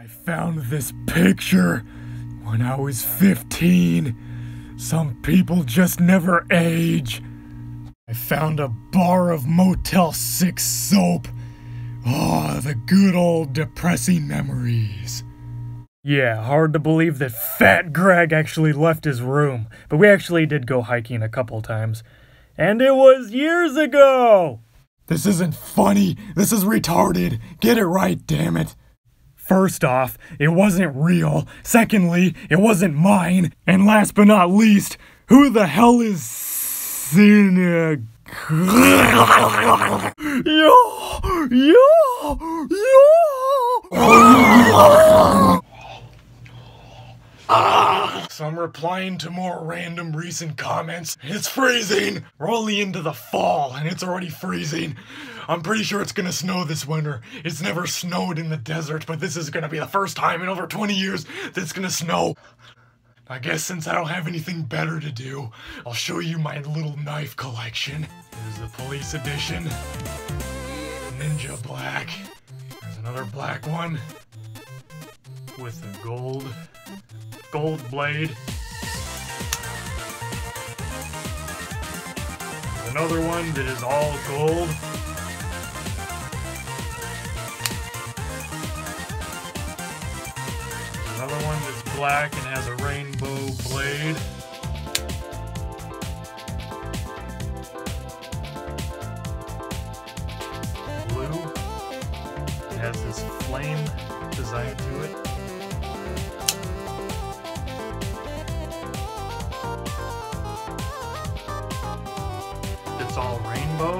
I found this picture when I was 15. Some people just never age. I found a bar of Motel 6 soap. Oh, the good old depressing memories. Yeah, hard to believe that Fat Greg actually left his room, but we actually did go hiking a couple times. And it was years ago! This isn't funny. This is retarded. Get it right, damn it. First off, it wasn't real. Secondly, it wasn't mine. And last but not least, who the hell is Cynic? yo, yo, yo. I'm replying to more random recent comments. It's freezing! We're only into the fall and it's already freezing. I'm pretty sure it's gonna snow this winter. It's never snowed in the desert, but this is gonna be the first time in over 20 years that it's gonna snow. I guess since I don't have anything better to do, I'll show you my little knife collection. There's the police edition. Ninja black. There's another black one. With a gold gold blade. Another one that is all gold. Another one that's black and has a rainbow blade. Blue. It has this flame design to it. It's all rainbow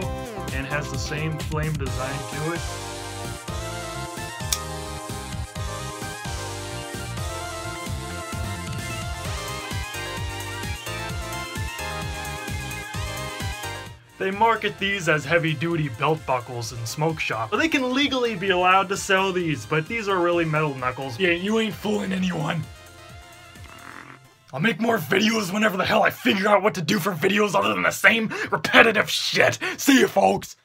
and has the same flame design to it. They market these as heavy-duty belt buckles in smoke shops. But they can legally be allowed to sell these, but these are really metal knuckles. Yeah, you ain't fooling anyone. I'll make more videos whenever the hell I figure out what to do for videos other than the same repetitive shit. See you, folks.